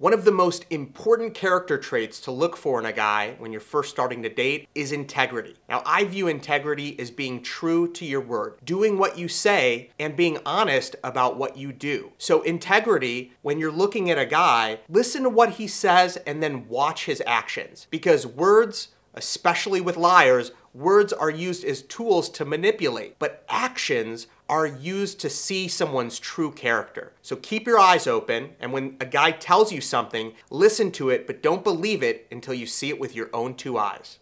One of the most important character traits to look for in a guy when you're first starting to date is integrity. Now, I view integrity as being true to your word, doing what you say, and being honest about what you do. So, integrity, when you're looking at a guy, listen to what he says and then watch his actions. Because words, especially with liars, words are used as tools to manipulate, but actions are used to see someone's true character. So keep your eyes open, and when a guy tells you something, listen to it, but don't believe it until you see it with your own two eyes.